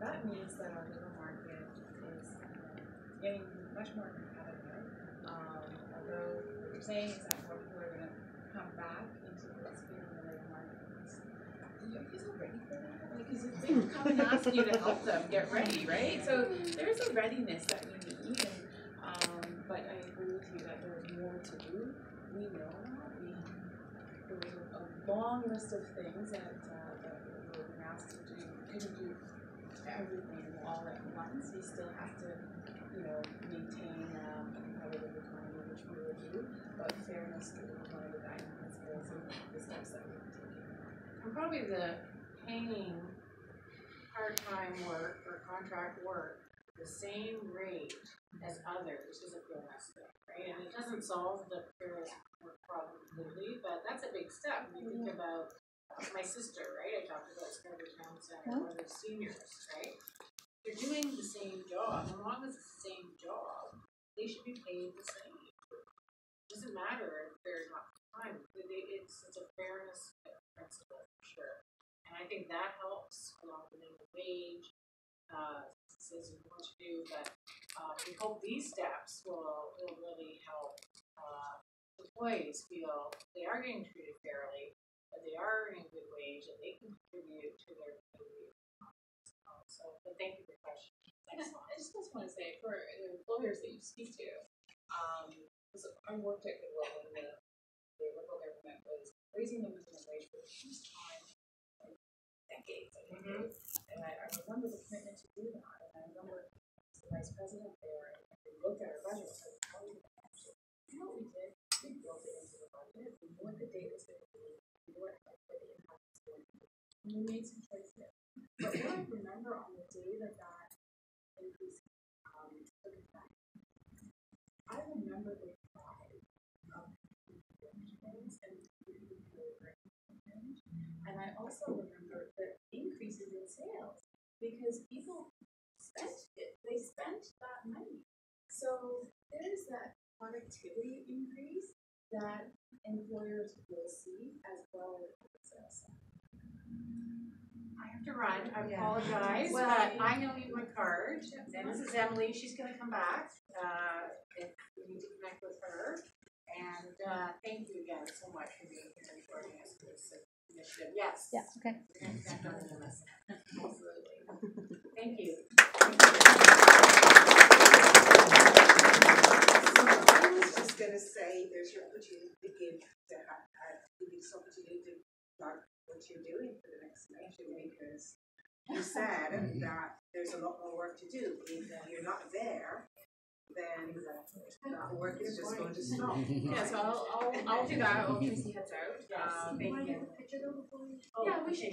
that means that our labor market is getting much more competitive. Um, although what you're saying is that more people are gonna come back into participating in the labor market. Do you guys ready for that? Because if they come and ask you to help them get ready, right? So there's a readiness that we need and, um, but I agree with you that there's more to do. We know that, we, there was a, a long list of things that, uh, that we were being asked to do, couldn't do everything all at once, we still have to, you know, maintain, um, a competitive economy, which we will do, but fairness is one of the guiding principles of the steps that we're taking. And probably the paying part-time work or contract work the same rate as others is a fairness thing, right? And it doesn't solve the fairness work problem completely, but that's a big step. When you think about my sister, right? I talked about Scarborough Town Center, where there's seniors, right? They're doing the same job. As long as it's the same job, they should be paid the same. Doesn't matter if they're not time. It, it- it's, it's a fairness principle for sure. And I think that helps along with minimum wage, uh, says we want to do, but, uh, we hope these steps will, will really help, uh, employees feel they are getting treated fairly, that they are earning a good wage, and they contribute to their community. So, but thank you for the question. Excellent. I just also wanna say, for the employers that you speak to, um, I worked at Goodwill when the, the local government was raising the minimum wage for the first time in decades, I think. Mhm. And I, I remember the commitment to do that, and I remember as the vice president there, and we looked at our budget, and said, how are we gonna actually, you know what we did? We built it into the budget, we knew what the data was gonna be, we knew what, like, what the impact was going to be, and we made some choices. But what I remember on the day that that increase, um, took effect, I remember the pride of employees and. And I also remember the increases in sales because people spent it, they spent that money. So there's that productivity increase that employers will see as well as the sales side. I have to run, I Yeah. apologize, Well, but I know you my card, and this is Emily, she's gonna come back, uh, if we need to connect with her. And, uh, thank you again so much for being here and joining us for this initiative, yes. Yeah, okay. We're gonna connect on this. Absolutely. Thank you. I was just gonna say, there's your opportunity to give, to have, uh, give this opportunity to start what you're doing for the next nation, because you said that there's a lot more work to do, if you're not there, then that work is just going to stop. Yeah, so I'll, I'll, I'll do that, I'll Tracy heads out. Yes, Um, thank you. Yeah, we should